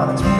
Mother's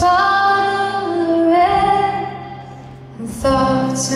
bottle of red. And thoughts